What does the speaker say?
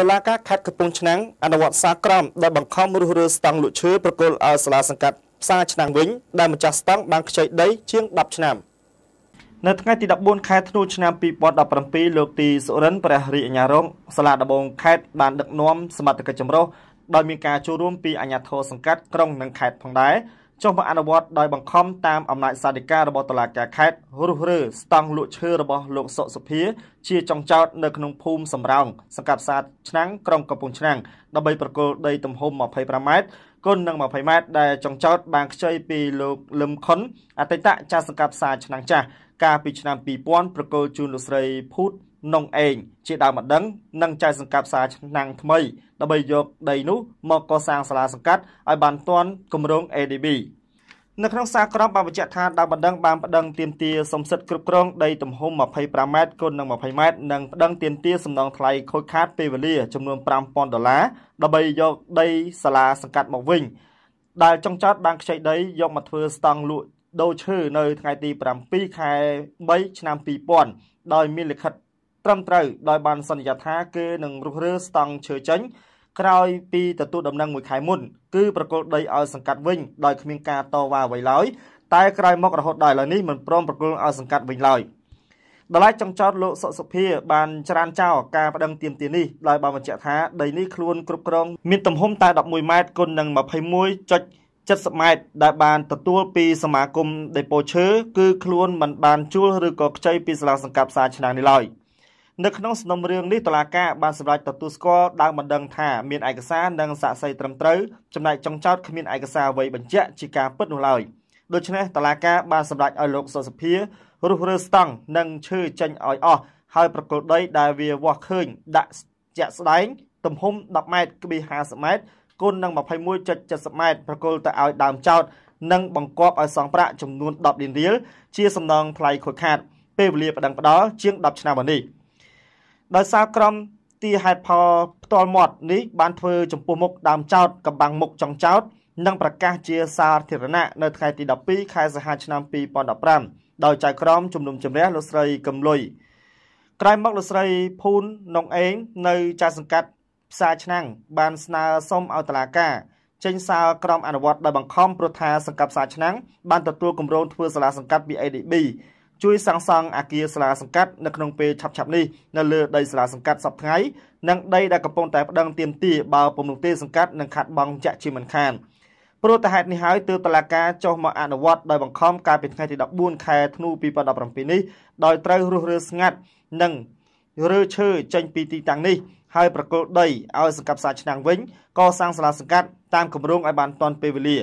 តឡាការខេត្តកំពង់ឆ្នាំងអនុវត្តសារក្រមដែលបង្ខំរុះរើស្តង់លក់ឈើប្រគល់ឲ្យសាលាសង្កាត់ផ្សារឆ្នាំងវិញដែលម្ចាស់ស្តង់បានខ្ចីដីជាង10ឆ្នាំនៅថ្ងៃទី14ខែធ្នូឆ្នាំ2017លោកទីសុរិនព្រះរាជអាជ្ញារងសាលាដំបងខេត្តបានដឹកនាំសមត្ថកិច្ចចម្រុះដោយមានការចូលរួមពីអាជ្ញាធរសង្កាត់ក្រុងនិងខេត្តផងដែរ ចុះមកអនុវត្តដោយបង្ខំតាមអំណាចសាធិការរបស់តុលាការខេត្តរុះរើស្តង់លក់ឈើរបស់លោកសុសុភា ជាចុងចោតនៅក្នុងភូមិសំរោងសង្កាត់សាទឆ្នាំងក្រុងកំពង់ឆ្នាំងដើម្បីប្រគល់ដីទំហំ25ម៉ែត្រគុណនឹង20ម៉ែត្រដែលចុងចោតបានខ្ចីពីលោកលឹមខុនអតីតចាស់សង្កាត់ផ្សារឆ្នាំងចាស់កាលពីឆ្នាំ2000ប្រគល់ជូនលោកស្រីភូត នងអេងជាដើមម្ដងនិងចៅសង្កាត់ផ្សារឆ្នាំងថ្មីដើម្បីយកដីនោះមកកសាងសាលាសង្កាត់ឲ្យបានទាន់គម្រោង ADB នៅក្នុងសារក្រមបានបញ្ជាក់ថាដើមបណ្ដឹងបានប្តឹងទាមទារសំសិទ្ធគ្រប់គ្រងដីទំហំ25ម៉ែត្រគុណនឹង20ម៉ែត្រនិងប្តឹងទាមទារសំណងថ្លៃខូចខាតពេលវេលាចំនួន5000ដុល្លារដើម្បីយកដីសាលាសង្កាត់មកវិញដែលចុងចោតបានខ្ចីដីយកមកធ្វើស្តង់លក់ដូរឈើនៅថ្ងៃទី7ខែ3ឆ្នាំ2000ដោយមានលិខិត ត្រឹមត្រូវដោយបានសន្យាថាគឺនឹងរុះរើស្តង់ឈើចេញក្រោយពីទទួលដំណឹងមួយខែមុនគឺប្រកុលដីឲ្យសង្កាត់វិញដោយគ្មានការតវ៉ាអ្វីឡើយតែក្រោយមករហូតដល់ឥឡូវនេះមិនព្រមប្រកុលឲ្យសង្កាត់វិញឡើយតម្លៃចង់ចោតលោកសុសុភា បានច្រានចោលការបដិងទៀមទានេះដោយបានបញ្ជាក់ថាដីនេះខ្លួនគ្រប់គ្រងមានទំហំតែ11ម៉ែត្រគុណនឹង21.70ម៉ែត្រដែលបានទទួលពីសមាគមដេប៉ូឈើគឺខ្លួនមិនបានជួលឬក៏ខ្ចីពីសាលាសង្កាត់ផ្សារឆ្នាំនេះឡើយ។ នៅក្នុងសំណុំរឿងនេះតុលាការបានសម្រេចទទួលស្គាល់ដើមបណ្ដឹងថាមានឯកសារនិងសាក្សីត្រឹមត្រូវចំណែកចុងចោតគ្មានឯកសារអ្វីបញ្ជាក់ជាការពិតនោះឡើយដូច្នេះតុលាការបានសម្រេចឲ្យលោកសុសភារុះរើស្តង់និងឈើចេញឲ្យអស់ហើយប្រកុលដីដែលវាវាស់ឃើញដាក់ជាក់ស្ដែងទំហំ10ម៉ែត្រក្បៀស50ម៉ែត្រគុណនឹង21.70ម៉ែត្រប្រកុលទៅឲ្យដើមចោតនិងបង្គាប់ឲ្យសងប្រាក់ចំនួន10លានរៀលជាសំណងថ្លៃខូចខាតពេលវេលាប្តឹងផ្ដាល់ជាង10ឆ្នាំមកនេះ។ ដោយសារក្រុមទីហេតុផលផ្ទាល់មាត់នេះបានធ្វើចំពោះមុខដើមចោតកំបាំងមុខចុងចោតនិងប្រកាសជាសាធារណៈនៅថ្ងៃទី12ខែសីហាឆ្នាំ2015ដោយចៅក្រមជំនុំជម្រះលោកស្រីកំលុយក្រោយមកលោកស្រីភូននងអេងនៅចៅសង្កាត់ផ្សារឆ្នាំងបានស្នើសុំឲ្យតុលាការចេញសារក្រមអនុវត្តដោយបង្ខំព្រោះថាសង្កាត់ផ្សារឆ្នាំងបានទទួលគម្រោងធ្វើសាលាសង្កាត់ពី ADB ជួយសាងសង់អគារសាលាសង្កាត់នៅក្នុងពេលឆាប់ៗនេះនៅលើដីសាលាសង្កាត់សប្តាហ៍និងដីដែលកំពុងតែប្តឹងទាមទារបើពុំនោះទេសង្កាត់នឹងខាត់បងចាក់ជាមិនខានព្រោះតែហេតុនេះហើយទើបតឡាការចុះមកអនុវត្តដោយបង្ខំកាលពីថ្ងៃទី14ខែធ្នូ2017នេះដោយត្រូវរុះរើស្ងាត់និងរើឈើចេញពីទីតាំងនេះហើយប្រគល់ដីឲ្យសង្កាត់ផ្សារឆ្នាំងវិញកសាងសាលាសង្កាត់តាមគម្រោងឲ្យបានទាន់ពេលវេលា